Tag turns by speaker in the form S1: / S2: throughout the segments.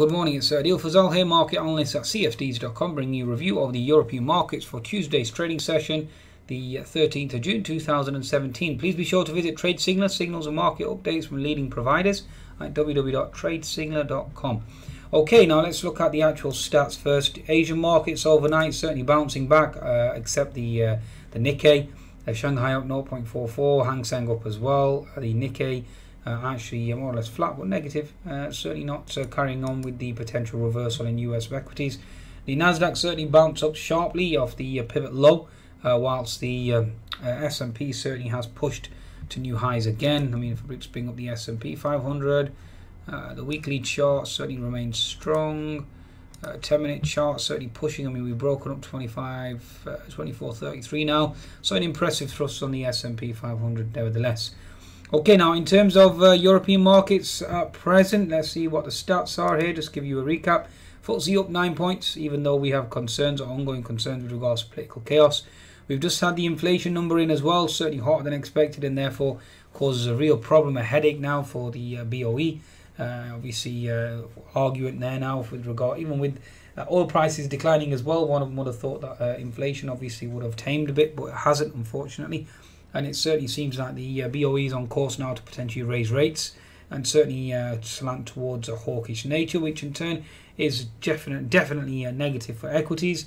S1: Good morning, it's Adil Fazal here, market analyst at CFDs.com, bringing you a review of the European markets for Tuesday's trading session, the 13th of June 2017. Please be sure to visit TradeSignal, signals and market updates from leading providers at www.tradesignal.com. Okay, now let's look at the actual stats first. Asian markets overnight certainly bouncing back, uh, except the uh, the Nikkei. Uh, Shanghai up 0.44, Hang Seng up as well. The Nikkei uh, actually more or less flat but negative. Uh, certainly not uh, carrying on with the potential reversal in US equities. The Nasdaq certainly bounced up sharply off the pivot low, whilst the um, S&P certainly has pushed to new highs again. I mean, if we bring up the S&P 500, the weekly chart certainly remains strong. Uh, 10 minute chart certainly pushing. I mean, we've broken up 25, uh, 24, 33 now. So an impressive thrust on the S&P 500 nevertheless. Okay, now in terms of uh, European markets at present, let's see what the stats are here. Just give you a recap. FTSE up 9 points, even though we have concerns ongoing concerns with regards to political chaos. We've just had the inflation number in as well, certainly hotter than expected, and therefore causes a real problem, a headache now for the uh, BOE. Uh, obviously, uh, argument there now with regard, even with uh, oil prices declining as well. One of them would have thought that uh, inflation obviously would have tamed a bit, but it hasn't, unfortunately and it certainly seems like the uh, BOE is on course now to potentially raise rates and certainly uh, slant towards a hawkish nature, which in turn is definite, definitely a negative for equities.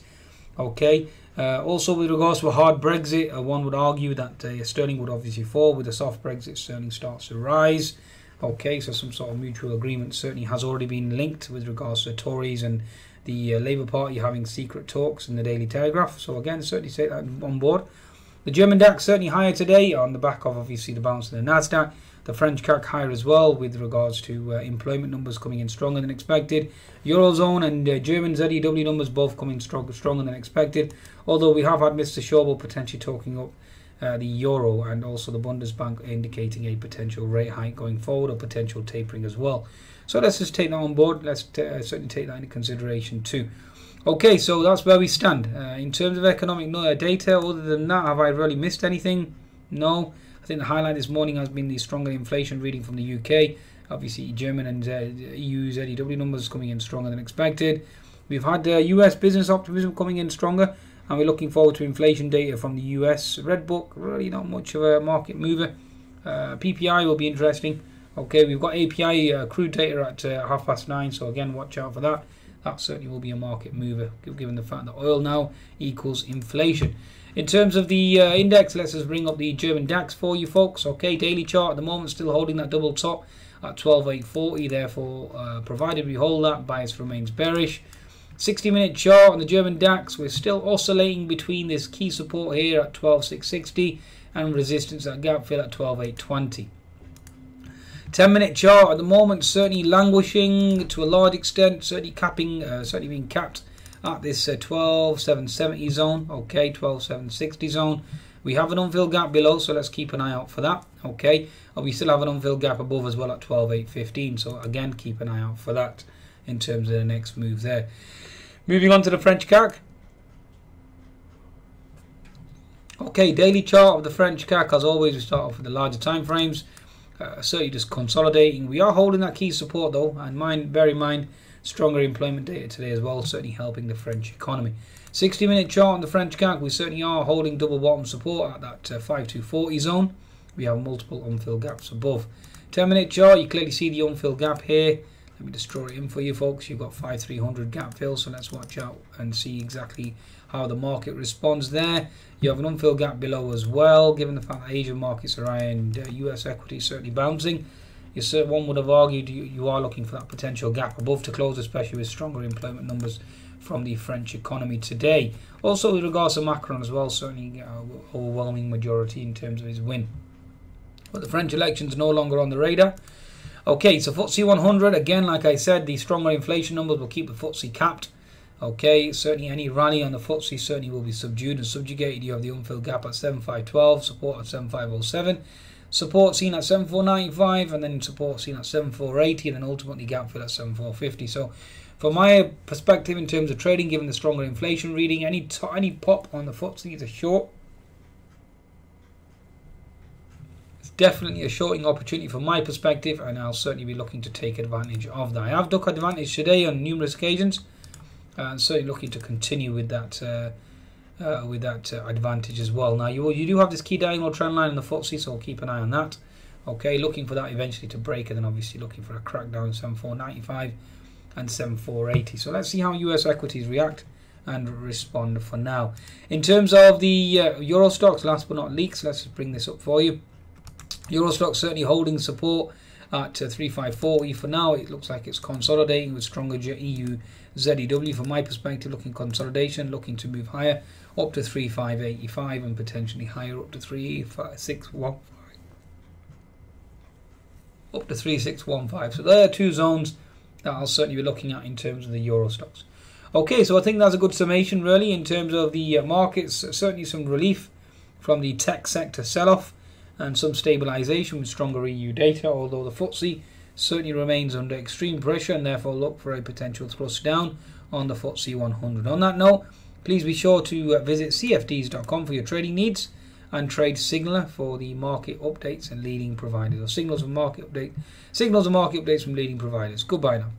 S1: Okay. Uh, also, with regards to a hard Brexit, uh, one would argue that uh, sterling would obviously fall. With a soft Brexit, sterling starts to rise. Okay, so some sort of mutual agreement certainly has already been linked with regards to the Tories and the uh, Labour Party having secret talks in the Daily Telegraph. So again, certainly take that on board. The German DAX certainly higher today on the back of obviously the bounce in the Nasdaq. The French CAC higher as well with regards to uh, employment numbers coming in stronger than expected. Eurozone and uh, German ZEW numbers both coming strong, stronger than expected. Although we have had Mr. Schäuble potentially talking up uh, the euro and also the Bundesbank indicating a potential rate hike going forward or potential tapering as well. So let's just take that on board. Let's uh, certainly take that into consideration too. Okay, so that's where we stand. Uh, in terms of economic data, other than that, have I really missed anything? No. I think the highlight this morning has been the stronger inflation reading from the UK. Obviously, German and uh, EU ZEW numbers coming in stronger than expected. We've had uh, US business optimism coming in stronger, and we're looking forward to inflation data from the US. Red Book, really not much of a market mover. Uh, PPI will be interesting. Okay, we've got API uh, crude data at uh, half past nine, so again, watch out for that that certainly will be a market mover given the fact that oil now equals inflation. In terms of the uh, index, let's just bring up the German DAX for you folks. Okay, daily chart at the moment still holding that double top at 12,840. Therefore, uh, provided we hold that, bias remains bearish. 60 minute chart on the German DAX, we're still oscillating between this key support here at 12,660 and resistance at gap fill at 12,820. 10 minute chart at the moment certainly languishing to a large extent, certainly capping, uh, certainly being capped at this uh, 12770 zone, okay, 12760 zone. We have an unfilled gap below, so let's keep an eye out for that, okay. And we still have an unfilled gap above as well at 12815, so again, keep an eye out for that in terms of the next move there. Moving on to the French CAC. Okay, daily chart of the French CAC. As always, we start off with the larger time frames uh, certainly just consolidating. We are holding that key support though, and mind, bear in mind, stronger employment data today as well, certainly helping the French economy. 60 minute chart on the French CAC, we certainly are holding double bottom support at that uh, 5240 zone. We have multiple unfilled gaps above. 10 minute chart, you clearly see the unfilled gap here. Let me it in for you folks. You've got 5300 gap fill, so let's watch out and see exactly how the market responds there. You have an unfilled gap below as well, given the fact that Asian markets are high and uh, US equity is certainly bouncing. You one would have argued you, you are looking for that potential gap above to close, especially with stronger employment numbers from the French economy today. Also, with regards to Macron as well, certainly uh, overwhelming majority in terms of his win. But the French elections no longer on the radar. Okay, so FTSE 100, again, like I said, the stronger inflation numbers will keep the FTSE capped. Okay, certainly any rally on the FTSE certainly will be subdued and subjugated. You have the unfilled gap at 7512, support at 7507, support seen at 7495, and then support seen at 7480, and then ultimately gap fill at 7450. So, from my perspective in terms of trading, given the stronger inflation reading, any any pop on the FTSE is a short. Definitely a shorting opportunity from my perspective, and I'll certainly be looking to take advantage of that. I have took advantage today on numerous occasions, and certainly looking to continue with that. Uh, uh, with that uh, advantage as well. Now you you do have this key diagonal trend line in the FTSE, so I'll keep an eye on that. Okay, looking for that eventually to break, and then obviously looking for a crackdown 7495 and 7480. So let's see how US equities react and respond for now. In terms of the uh, Euro Stoxx, last but not least, let's just bring this up for you. Euro Stoxx certainly holding support at uh, 3540 for now. It looks like it's consolidating with stronger EU ZEW. From my perspective, looking consolidation, looking to move higher up to 3585 and potentially higher up to 3615. Up to 3615. So there are two zones that I'll certainly be looking at in terms of the Euro Stoxx Okay, so I think that's a good summation, really, in terms of the uh, markets. Certainly some relief from the tech sector sell off and some stabilization with stronger EU data, although the FTSE certainly remains under extreme pressure and therefore look for a potential thrust down on the FTSE 100. On that note, please be sure to uh, visit cfds.com for your trading needs and trade signaler for the market updates and leading providers or signals of market update signals of market updates from leading providers goodbye now